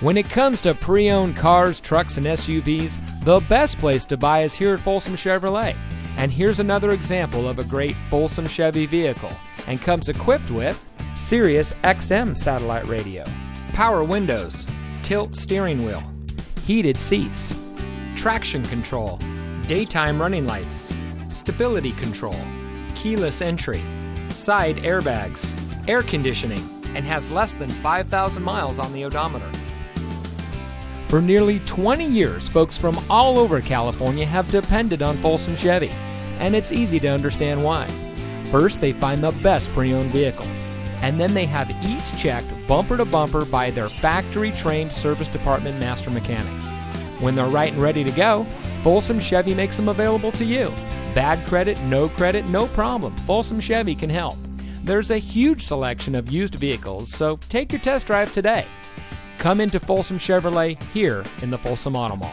When it comes to pre owned cars, trucks, and SUVs, the best place to buy is here at Folsom Chevrolet. And here's another example of a great Folsom Chevy vehicle and comes equipped with Sirius XM satellite radio, power windows, tilt steering wheel, heated seats, traction control, daytime running lights, stability control, keyless entry, side airbags, air conditioning, and has less than 5,000 miles on the odometer. For nearly 20 years, folks from all over California have depended on Folsom Chevy, and it's easy to understand why. First, they find the best pre owned vehicles, and then they have each checked bumper to bumper by their factory trained service department master mechanics. When they're right and ready to go, Folsom Chevy makes them available to you. Bad credit, no credit, no problem. Folsom Chevy can help. There's a huge selection of used vehicles, so take your test drive today. Come into Folsom Chevrolet here in the Folsom Auto Mall.